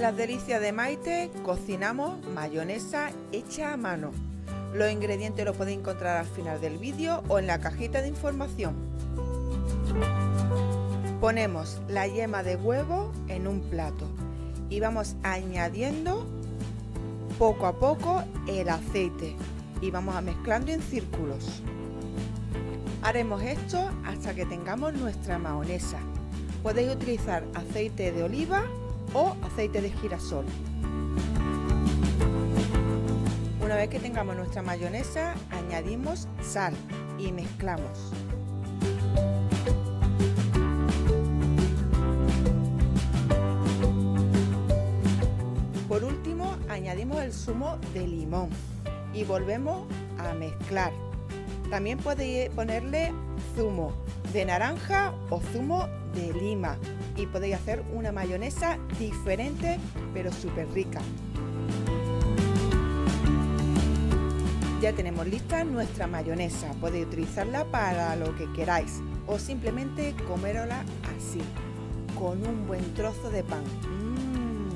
En las delicias de Maite cocinamos mayonesa hecha a mano. Los ingredientes los podéis encontrar al final del vídeo o en la cajita de información. Ponemos la yema de huevo en un plato y vamos añadiendo poco a poco el aceite y vamos a mezclando en círculos. Haremos esto hasta que tengamos nuestra mayonesa. Podéis utilizar aceite de oliva o aceite de girasol. Una vez que tengamos nuestra mayonesa, añadimos sal y mezclamos. Por último, añadimos el zumo de limón y volvemos a mezclar. También podéis ponerle zumo de naranja o zumo de lima y podéis hacer una mayonesa diferente pero súper rica. Ya tenemos lista nuestra mayonesa, podéis utilizarla para lo que queráis o simplemente comerla así, con un buen trozo de pan. Mm.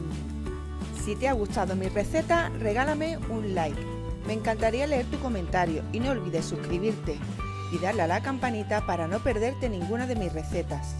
Si te ha gustado mi receta, regálame un like. Me encantaría leer tu comentario y no olvides suscribirte y darle a la campanita para no perderte ninguna de mis recetas.